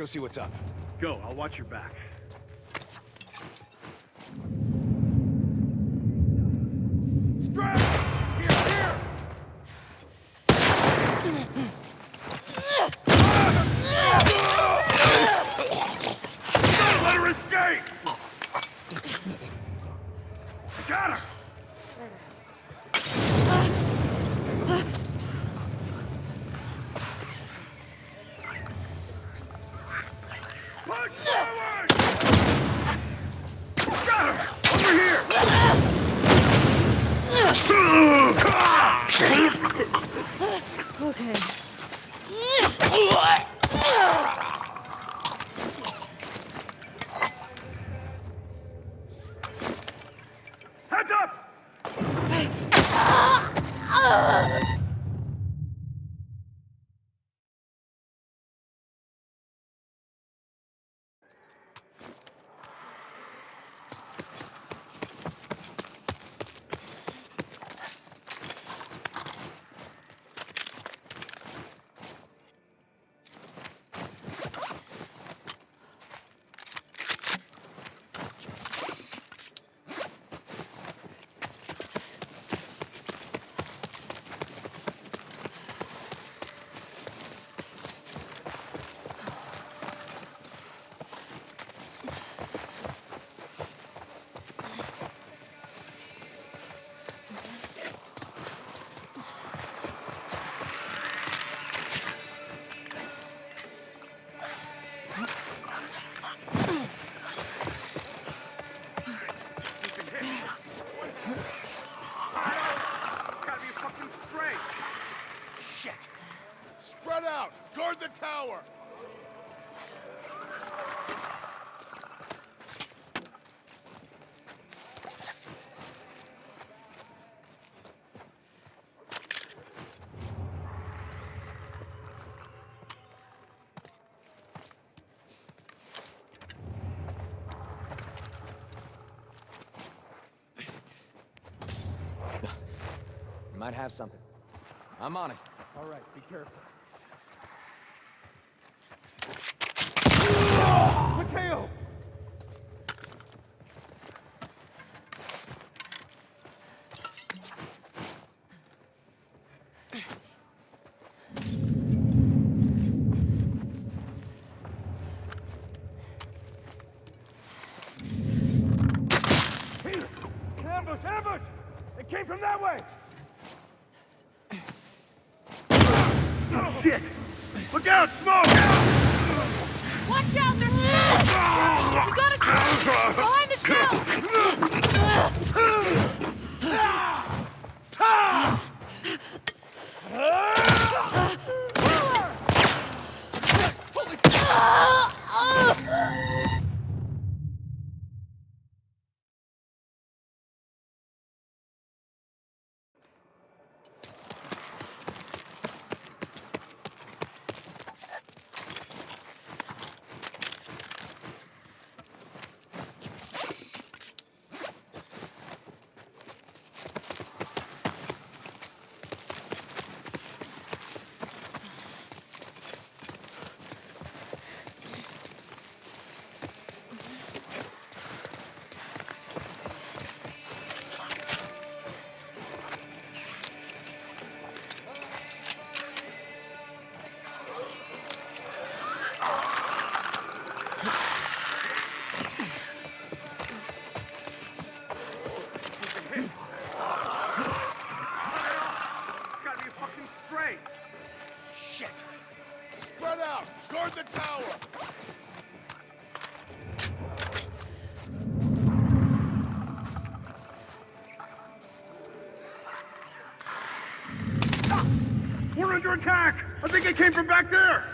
go see what's up. Go, I'll watch your back. Strap! Here, here! Don't let her escape! I got her! Push forward! Got her! Over here! Okay. Guard! Might have something. I'm on it. All right, be careful. Mateo! Ambush! Ambush! It came from that way! Oh, shit! Look out! Smoke! Watch out! You gotta behind the shells! under attack! I think it came from back there!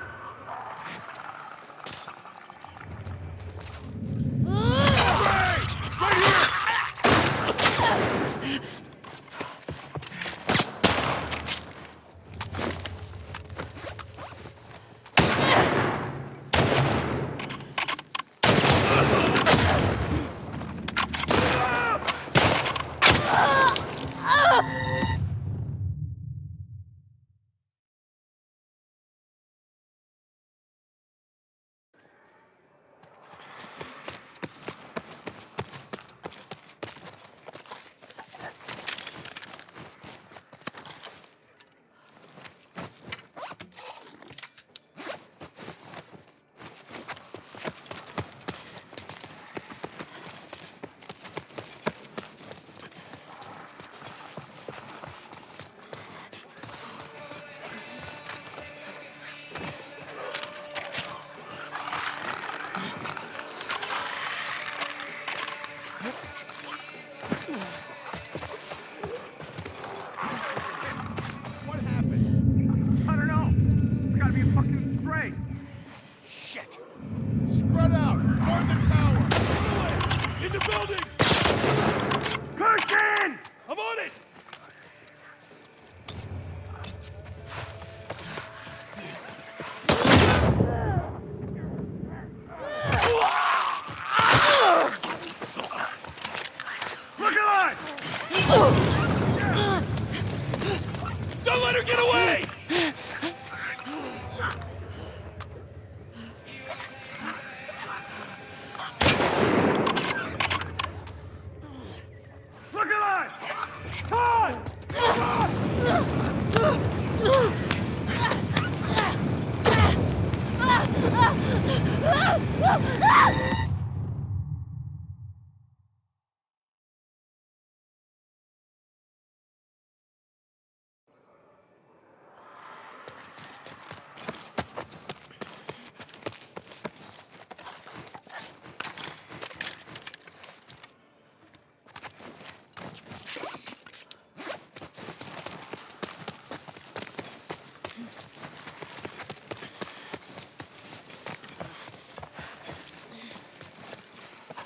Ah!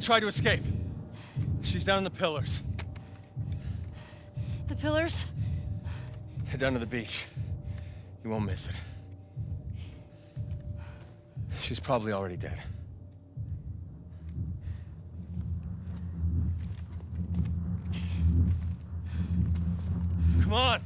Tried to escape. She's down in the pillars. The pillars? Head down to the beach. You won't miss it. She's probably already dead. Come on!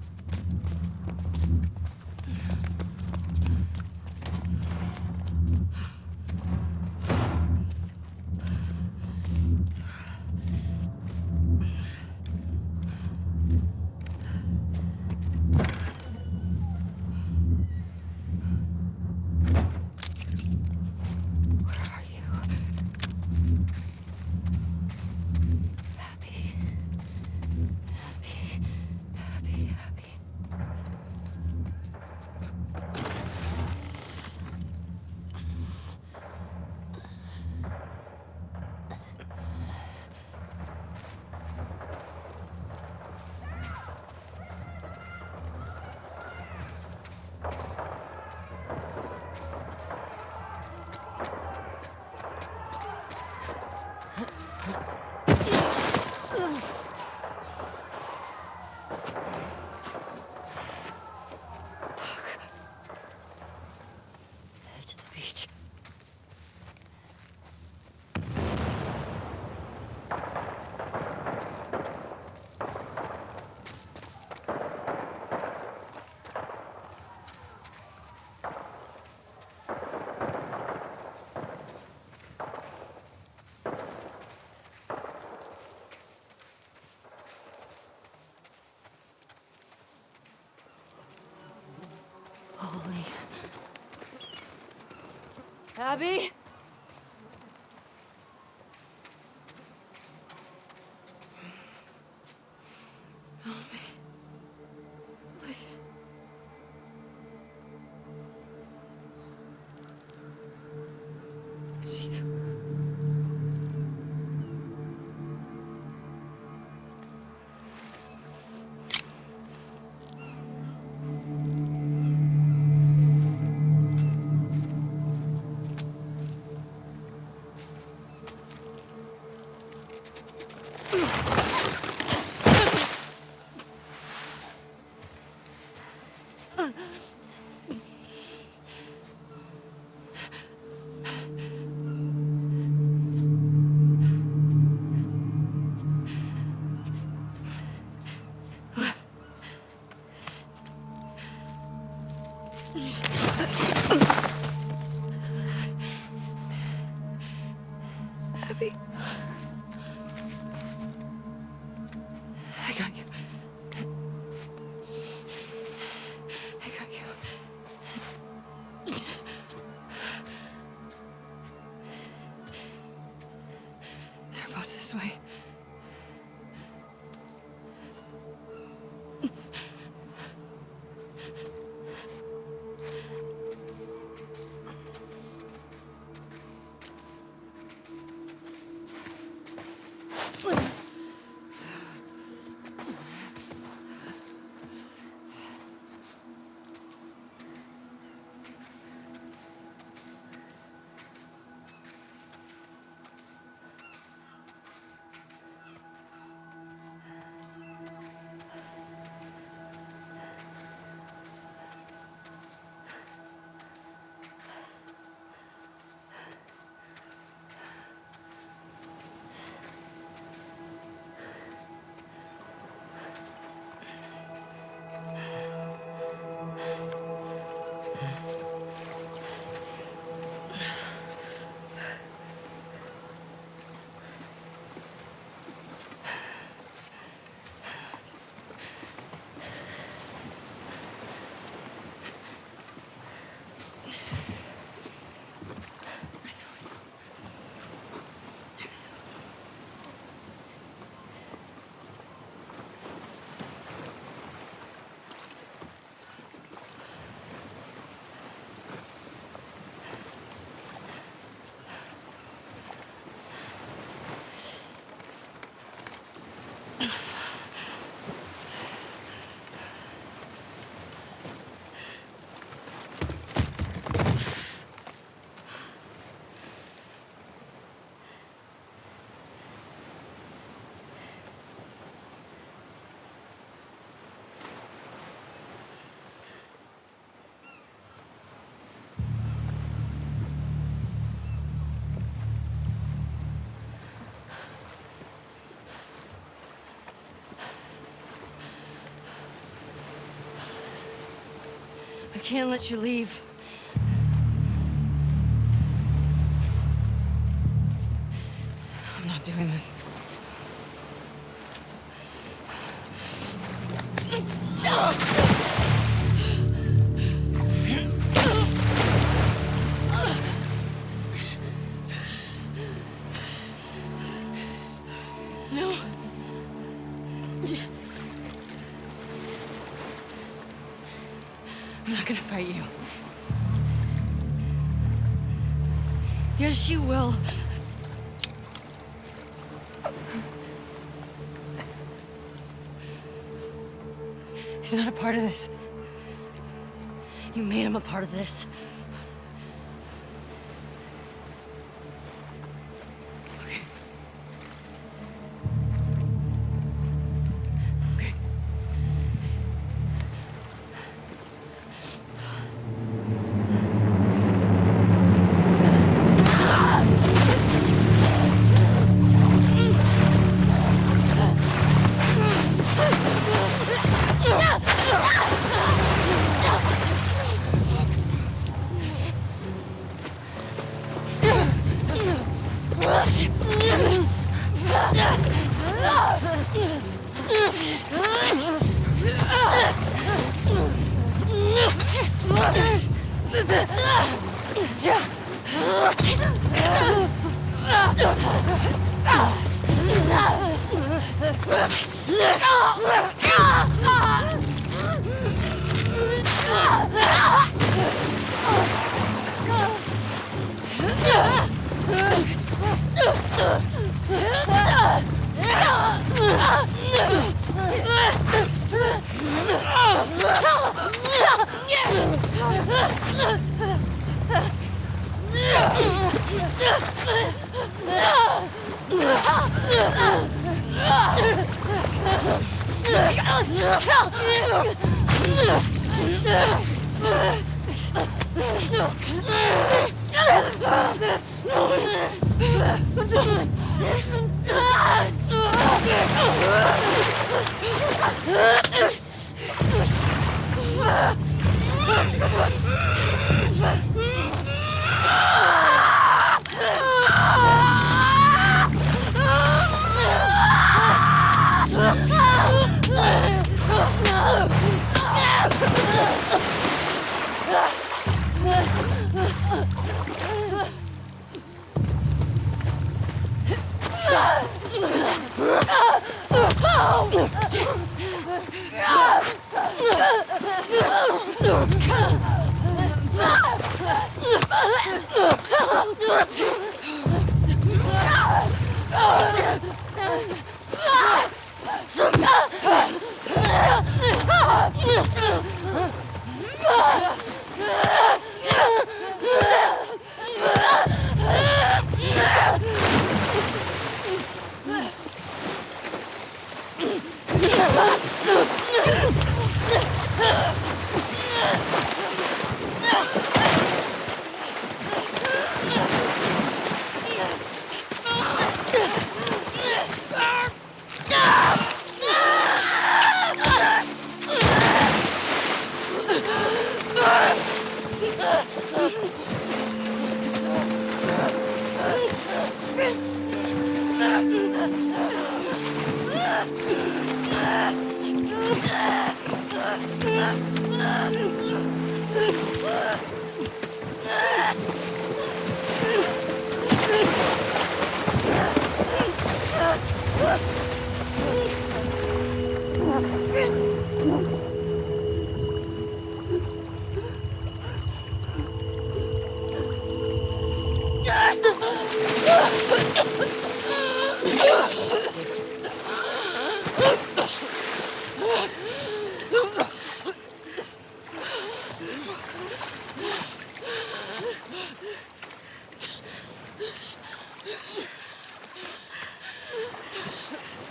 Abby? I can't let you leave. Not gonna fight you. Yes, you will. He's not a part of this. You made him a part of this. Ugh! 으아! No!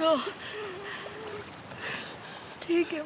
Phil. Just take him.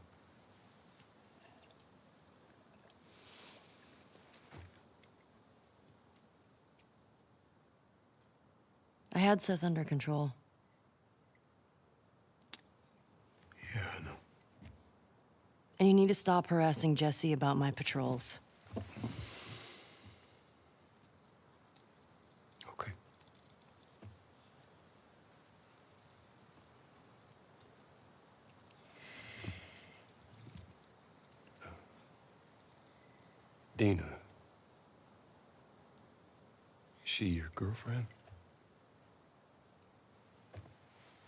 I had Seth under control. Yeah, I know. And you need to stop harassing Jesse about my patrols. Okay. Dina. Is she your girlfriend?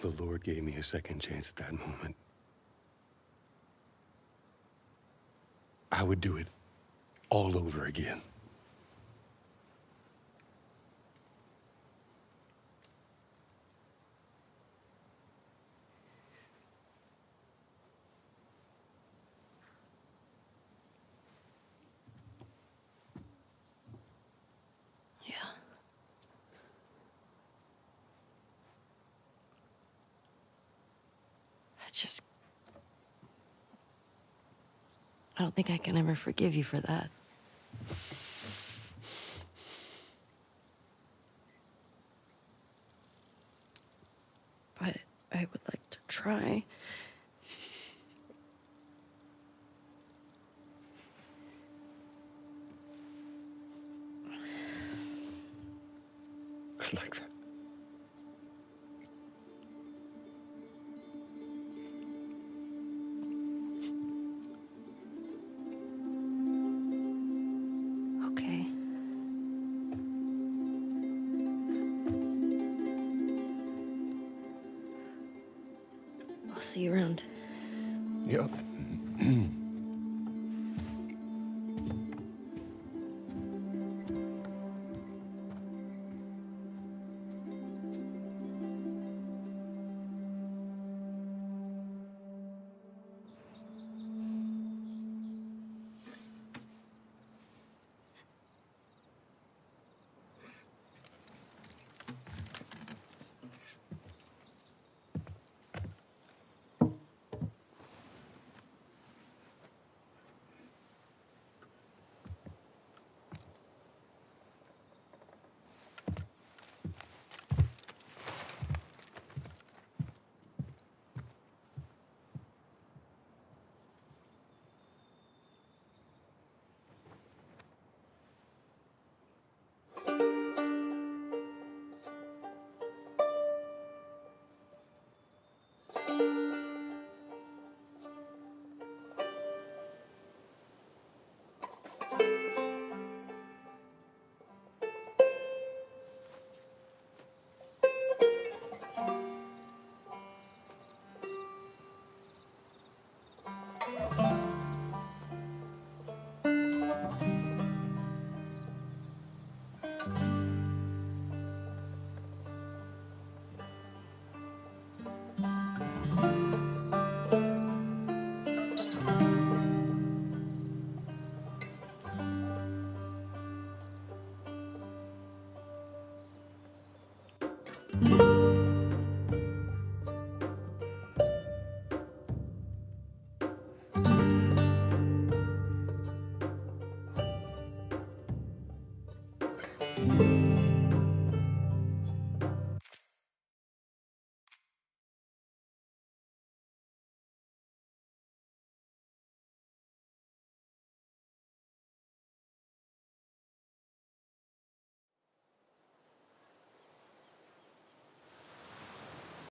The Lord gave me a second chance at that moment, I would do it all over again. Yeah. I just. I don't think I can ever forgive you for that.